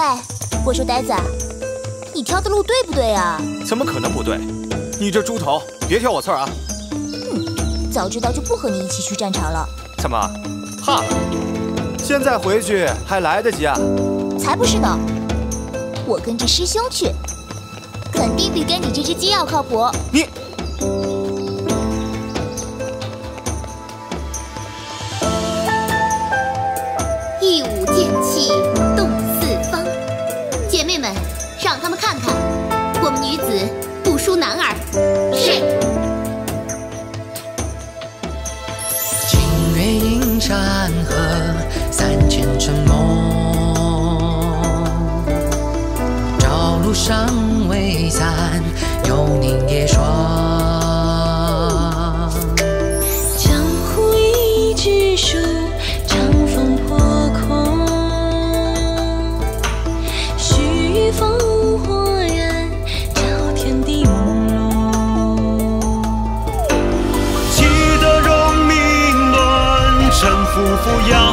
喂，我说呆子，你挑的路对不对啊？怎么可能不对？你这猪头，别挑我刺儿啊！哼，早知道就不和你一起去战场了。怎么，怕了？现在回去还来得及啊？才不是呢！我跟着师兄去，肯定比跟你这只鸡要靠谱。你。妹们让他们看看我们女子不输男儿。不扶摇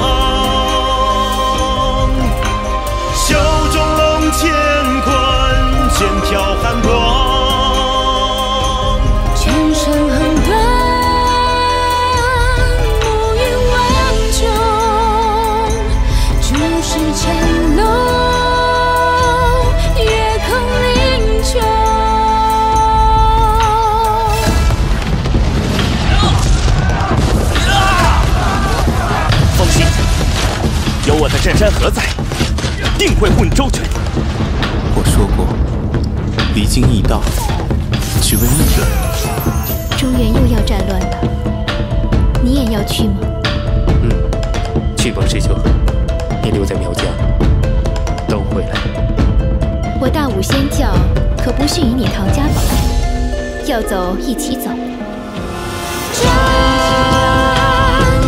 镇山何在，定会护你周全。我说过，离经易道，只为一人。中原又要战乱了，你也要去吗？嗯，去吧，师兄。你留在苗家，等我回来。我大武仙教可不逊于你唐家宝，要走一起走。战，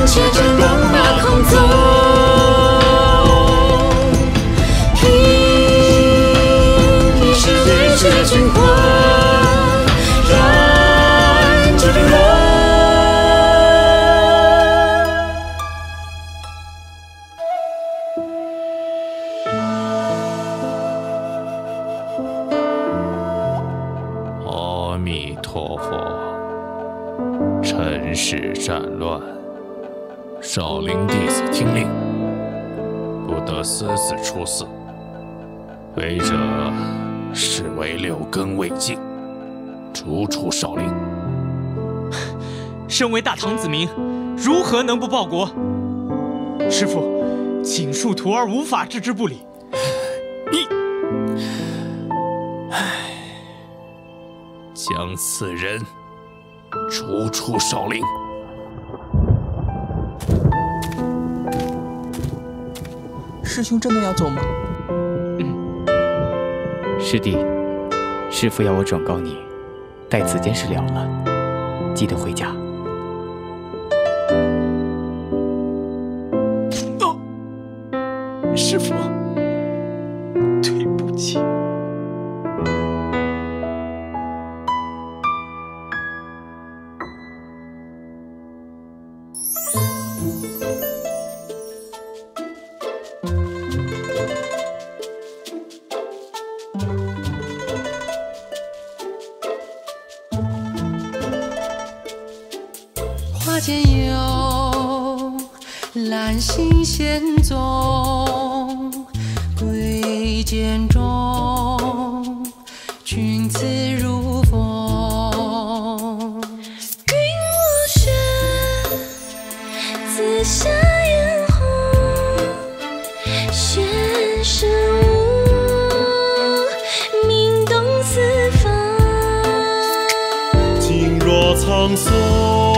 却真龙马空走。尘世战乱，少林弟子听令，不得私自出寺，违者。视为六根未净，逐出少林。身为大唐子民，如何能不报国？师傅，请恕徒儿无法置之不理。你，唉，将此人逐出少林。师兄真的要走吗？师弟，师父要我转告你，待此件事了了，记得回家。师父，对不起。兰心贤踪，贵贱重，君子如风。云若雪，紫霞嫣红，玄生武，名动四方。若苍松。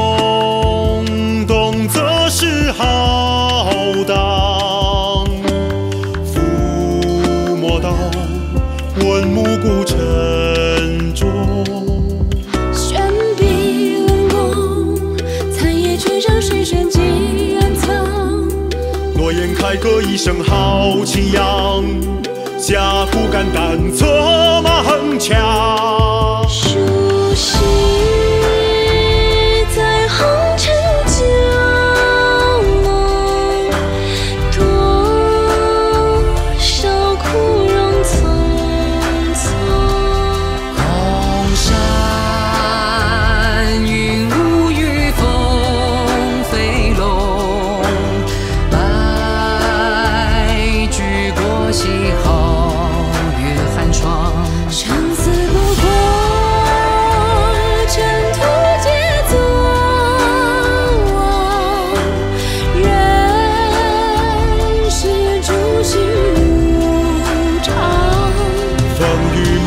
孤沉重。悬笔冷宫，残叶曲上水深几暗藏。诺言凯歌一声豪气扬，侠骨肝胆策马横。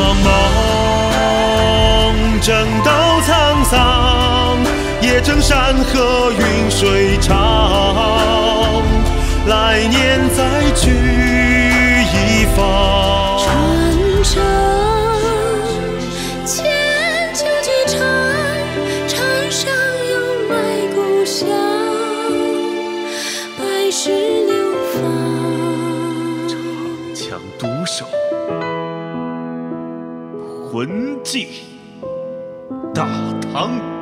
茫茫，正道沧桑，也正山河云水长。来年再聚一方。传承千秋几场，场上有埋故乡，百世魂系大唐。